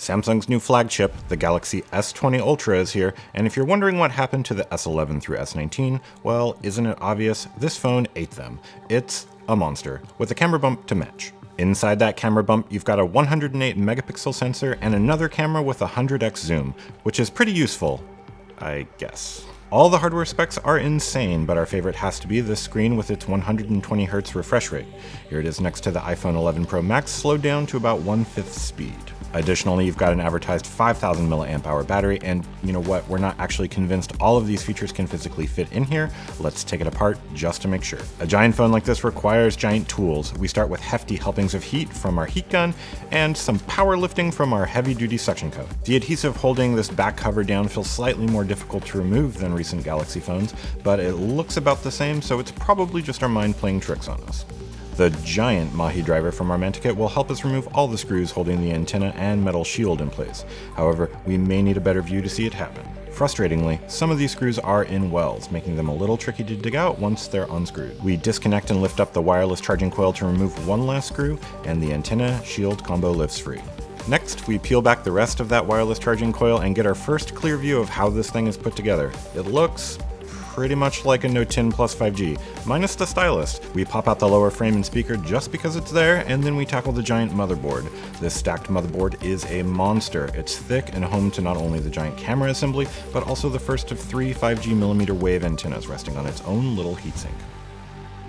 Samsung's new flagship, the Galaxy S20 Ultra is here, and if you're wondering what happened to the S11 through S19, well, isn't it obvious? This phone ate them. It's a monster, with a camera bump to match. Inside that camera bump, you've got a 108 megapixel sensor and another camera with a 100x zoom, which is pretty useful, I guess. All the hardware specs are insane, but our favorite has to be this screen with its 120Hz refresh rate. Here it is next to the iPhone 11 Pro Max, slowed down to about one-fifth speed. Additionally, you've got an advertised 5000 milliamp hour battery, and you know what, we're not actually convinced all of these features can physically fit in here. Let's take it apart just to make sure. A giant phone like this requires giant tools. We start with hefty helpings of heat from our heat gun, and some power lifting from our heavy duty suction cup. The adhesive holding this back cover down feels slightly more difficult to remove than recent Galaxy phones, but it looks about the same, so it's probably just our mind playing tricks on us. The giant Mahi driver from our Manta kit will help us remove all the screws holding the antenna and metal shield in place. However, we may need a better view to see it happen. Frustratingly, some of these screws are in wells, making them a little tricky to dig out once they're unscrewed. We disconnect and lift up the wireless charging coil to remove one last screw, and the antenna shield combo lifts free. Next, we peel back the rest of that wireless charging coil and get our first clear view of how this thing is put together. It looks pretty much like a Note 10 Plus 5G, minus the stylus. We pop out the lower frame and speaker just because it's there, and then we tackle the giant motherboard. This stacked motherboard is a monster. It's thick and home to not only the giant camera assembly, but also the first of three 5G millimeter wave antennas resting on its own little heatsink.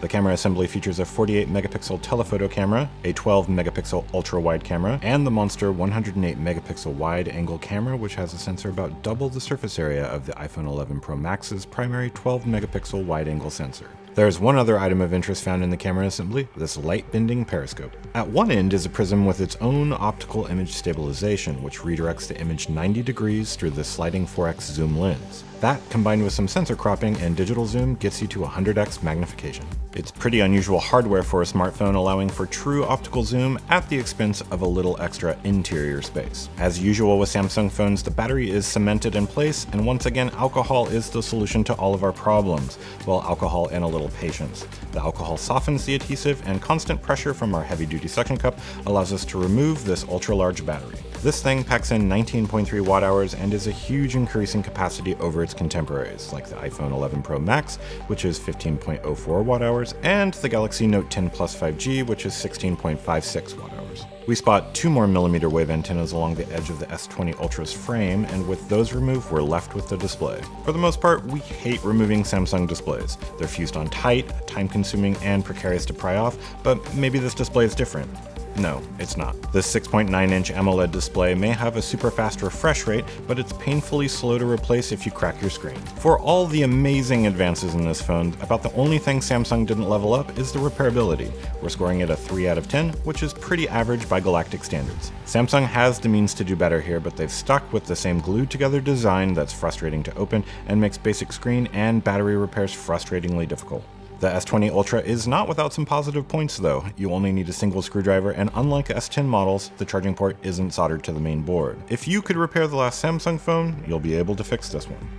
The camera assembly features a 48 megapixel telephoto camera, a 12 megapixel ultra wide camera, and the monster 108 megapixel wide angle camera, which has a sensor about double the surface area of the iPhone 11 Pro Max's primary 12 megapixel wide angle sensor. There's one other item of interest found in the camera assembly, this light bending periscope. At one end is a prism with its own optical image stabilization, which redirects the image 90 degrees through the sliding 4x zoom lens. That, combined with some sensor cropping and digital zoom, gets you to 100x magnification. It's pretty unusual hardware for a smartphone allowing for true optical zoom at the expense of a little extra interior space. As usual with Samsung phones, the battery is cemented in place, and once again, alcohol is the solution to all of our problems. Well, alcohol and a little patience. The alcohol softens the adhesive, and constant pressure from our heavy-duty suction cup allows us to remove this ultra-large battery. This thing packs in 19.3 watt hours and is a huge increase in capacity over its contemporaries, like the iPhone 11 Pro Max, which is 15.04 watt hours, and the Galaxy Note 10 Plus 5G, which is 16.56 watt hours. We spot two more millimeter wave antennas along the edge of the S20 Ultra's frame, and with those removed, we're left with the display. For the most part, we hate removing Samsung displays. They're fused on tight, time consuming, and precarious to pry off, but maybe this display is different. No, it's not. This 6.9 inch AMOLED display may have a super fast refresh rate, but it's painfully slow to replace if you crack your screen. For all the amazing advances in this phone, about the only thing Samsung didn't level up is the repairability. We're scoring it a 3 out of 10, which is pretty average by galactic standards. Samsung has the means to do better here, but they've stuck with the same glued together design that's frustrating to open and makes basic screen and battery repairs frustratingly difficult. The S20 Ultra is not without some positive points though. You only need a single screwdriver and unlike S10 models, the charging port isn't soldered to the main board. If you could repair the last Samsung phone, you'll be able to fix this one.